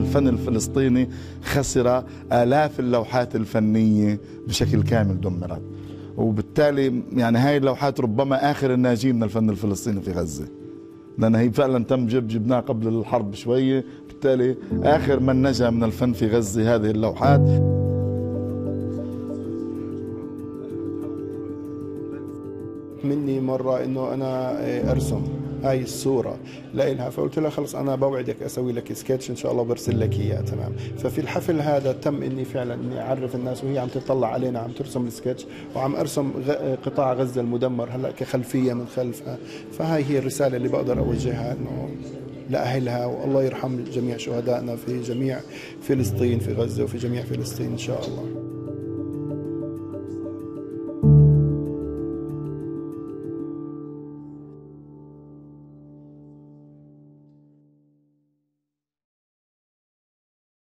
الفن الفلسطيني خسر آلاف اللوحات الفنية بشكل كامل دمرت. وبالتالي يعني هاي اللوحات ربما آخر الناجين من الفن الفلسطيني في غزة. لأن هي فعلا تم جب جبناها قبل الحرب شوية. بالتالي آخر من نجا من الفن في غزة هذه اللوحات. مني مرة إنه أنا أرسم. هاي الصورة. لإلها فقلت لها خلص أنا بوعدك أسوي لك سكتش إن شاء الله برسل لك إياه. تمام. ففي الحفل هذا تم إني فعلا إني أعرف الناس وهي عم تطلع علينا عم ترسم السكتش وعم أرسم قطاع غزة المدمر هلأ كخلفية من خلفها. فهاي هي الرسالة اللي بقدر أوجهها إنه لأهلها والله يرحم جميع شهدائنا في جميع فلسطين في غزة وفي جميع فلسطين إن شاء الله.